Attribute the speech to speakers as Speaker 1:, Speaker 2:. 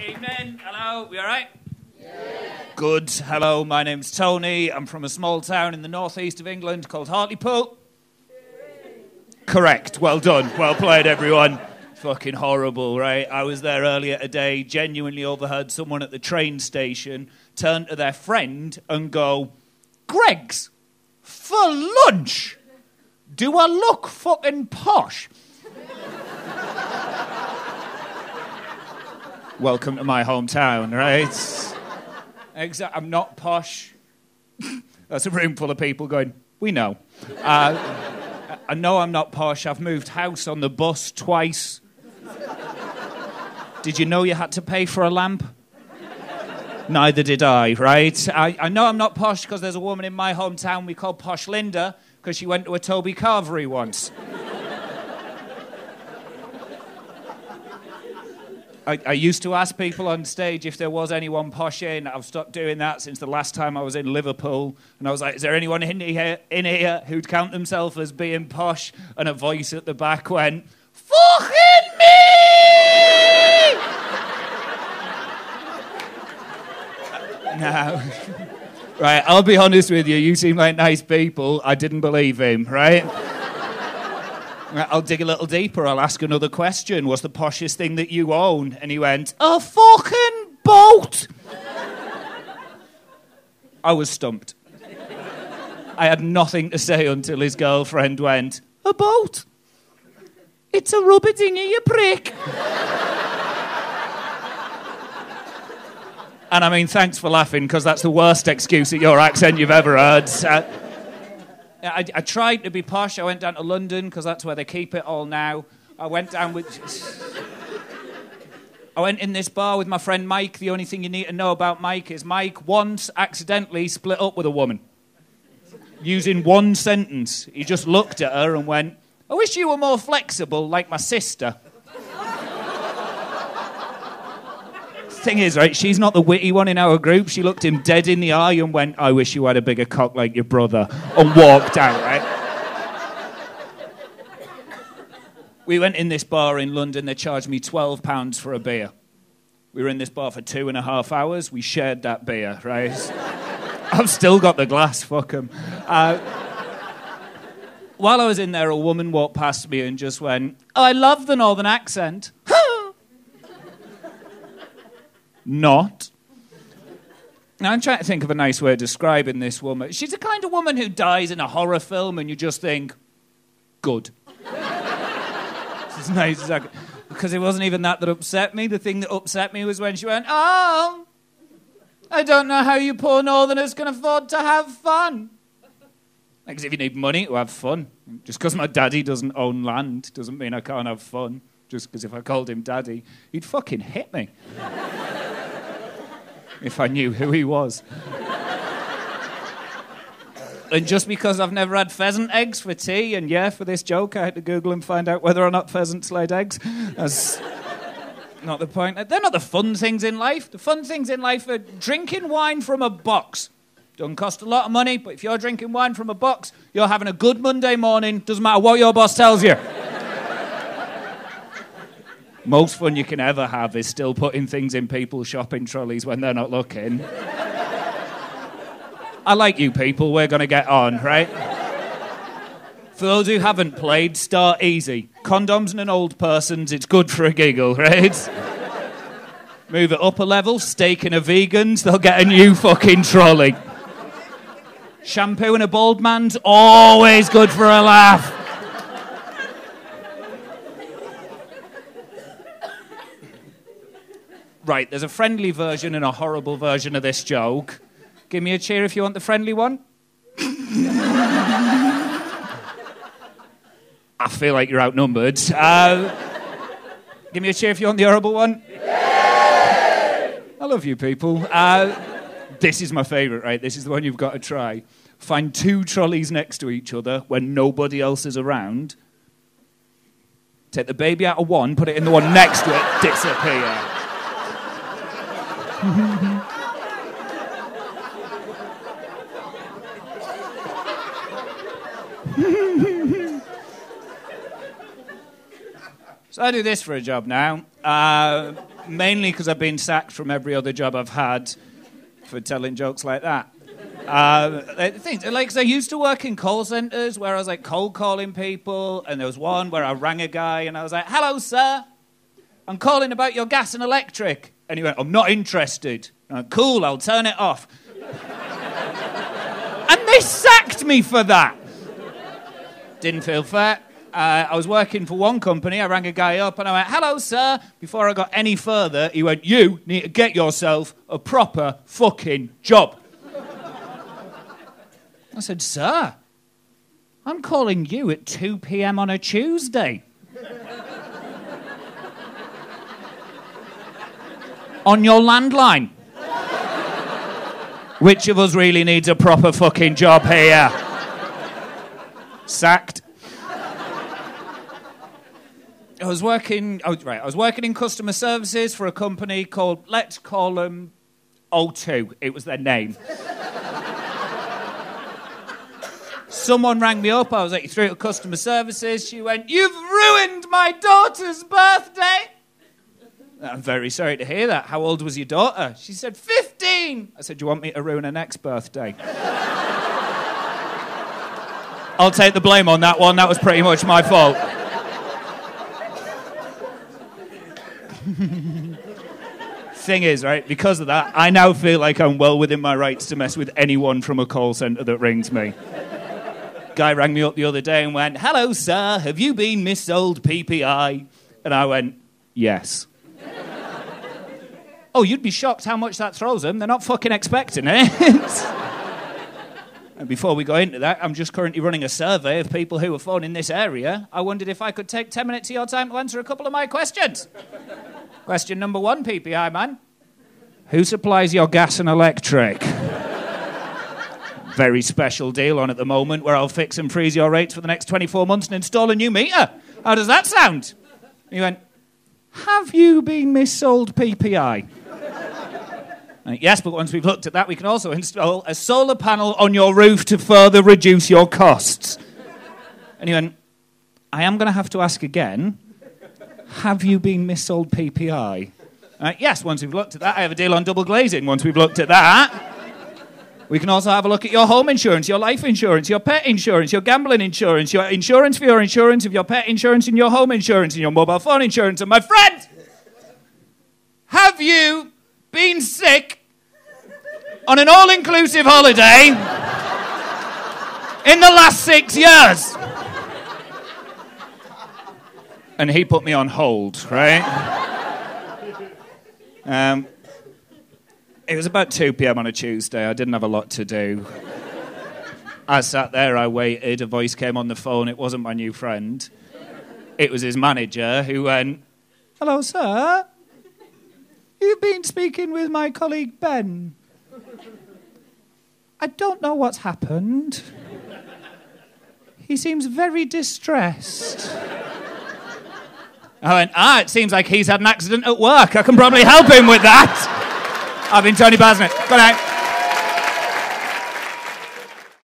Speaker 1: Evening. Hello. We all right? Good. Hello. My name's Tony. I'm from a small town in the northeast of England called Hartlepool. Correct. Well done. Well played, everyone. Fucking horrible, right? I was there earlier today, genuinely overheard someone at the train station turn to their friend and go, Greggs, for lunch, do I look fucking posh? Welcome to my hometown, right? Exa- I'm not posh. That's a room full of people going, we know. Uh, I know I'm not posh. I've moved house on the bus twice. Did you know you had to pay for a lamp? Neither did I, right? I, I know I'm not posh because there's a woman in my hometown we call Posh Linda because she went to a Toby Carvery once. I, I, used to ask people on stage if there was anyone posh in. I've stopped doing that since the last time I was in Liverpool. And I was like, is there anyone in here, in here who'd count themselves as being posh? And a voice at the back went, Fucking me! now, right, I'll be honest with you. You seem like nice people. I didn't believe him, right? I'll dig a little deeper. I'll ask another question. What's the poshest thing that you own? And he went, A fucking boat! I was stumped. I had nothing to say until his girlfriend went, A boat? It's a rubber dinghy, you prick. and I mean, thanks for laughing, because that's the worst excuse at your accent you've ever heard. Uh, I, I, tried to be posh. I went down to London because that's where they keep it all now. I went down with. I went in this bar with my friend Mike. The only thing you need to know about Mike is Mike once accidentally split up with a woman. Using one sentence. He just looked at her and went, I wish you were more flexible like my sister. Thing is, right, she's not the witty one in our group. She looked him dead in the eye and went, I wish you had a bigger cock like your brother, and walked out, right? we went in this bar in London. They charged me £12 for a beer. We were in this bar for two and a half hours. We shared that beer, right? I've still got the glass, fuck 'em. Uh, while I was in there, a woman walked past me and just went, oh, I love the northern accent. Not. Now, I'm trying to think of a nice way of describing this woman. She's the kind of woman who dies in a horror film and you just think, good. it's nice, exactly. Because it wasn't even that that upset me. The thing that upset me was when she went, oh, I don't know how you poor northerners can afford to have fun. Because if you need money to have fun, just because my daddy doesn't own land doesn't mean I can't have fun. Just because if I called him daddy, he'd fucking hit me. If I knew who he was. and just because I've never had pheasant eggs for tea, and yeah, for this joke, I had to Google and find out whether or not pheasants laid eggs. That's not the point. They're not the fun things in life. The fun things in life are drinking wine from a box doesn't cost a lot of money, but if you're drinking wine from a box, you're having a good Monday morning. Doesn't matter what your boss tells you. Most fun you can ever have is still putting things in people's shopping trolleys when they're not looking. I like you people. We're going to get on, right? For those who haven't played, start easy. Condoms and an old person's, it's good for a giggle, right? Move it up a level, steak and a vegan's, they'll get a new fucking trolley. Shampoo in a bald man's always good for a laugh. Right, there's a friendly version and a horrible version of this joke. Give me a cheer if you want the friendly one. I feel like you're outnumbered. Uh, give me a cheer if you want the horrible one. I love you people. Uh, this is my favourite, right? This is the one you've got to try. Find two trolleys next to each other when nobody else is around. Take the baby out of one, put it in the one next to it, disappear. so I do this for a job now. Uh, mainly because I've been sacked from every other job I've had for telling jokes like that. Uh, things like I used to work in call centers where I was like cold calling people, and there was one where I rang a guy and I was like, "Hello, sir, I'm calling about your gas and electric," and he went, "I'm not interested." And I went, cool, I'll turn it off. and they sacked me for that. Didn't feel fair. Uh, I was working for one company. I rang a guy up and I went, Hello, sir. Before I got any further, he went, You need to get yourself a proper fucking job. I said, Sir, I'm calling you at 2 p.m. on a Tuesday. On your landline. Which of us really needs a proper fucking job here? Sacked. I was working. Oh, right. I was working in customer services for a company called. Let's call them O2. It was their name. Someone rang me up. I was like, through to customer services. She went, "You've ruined my daughter's birthday." I'm very sorry to hear that. How old was your daughter? She said, 15. I said, Do you want me to ruin her next birthday? I'll take the blame on that one. That was pretty much my fault. Thing is, right, because of that, I now feel like I'm well within my rights to mess with anyone from a call centre that rings me. Guy rang me up the other day and went, Hello, sir, have you been missold PPI? And I went, Yes. Oh, you'd be shocked how much that throws them. They're not fucking expecting it. and before we go into that, I'm just currently running a survey of people who are phone in this area. I wondered if I could take 10 minutes of your time to answer a couple of my questions. Question number one, PPI man. Who supplies your gas and electric? Very special deal on at the moment where I'll fix and freeze your rates for the next 24 months and install a new meter. How does that sound? He went, Have you been missold PPI? Uh, yes, but once we've looked at that, we can also install a solar panel on your roof to further reduce your costs. And he went, I am going to have to ask again have you been missold PPI? Uh, yes, once we've looked at that, I have a deal on double glazing. Once we've looked at that, we can also have a look at your home insurance, your life insurance, your pet insurance, your gambling insurance, your insurance for your insurance, of your pet insurance, and your home insurance, and your mobile phone insurance. And my friend, have you been sick on an all inclusive holiday in the last six years? And he put me on hold, right? Um, it was about 2 p.m. on a Tuesday. I didn't have a lot to do. I sat there, I waited. A voice came on the phone. It wasn't my new friend, it was his manager who went, Hello, sir. You've been speaking with my colleague Ben. I don't know what's happened. He seems very distressed. I went, ah, it seems like he's had an accident at work. I can probably help him with that. I've been Tony Basnett. Good night.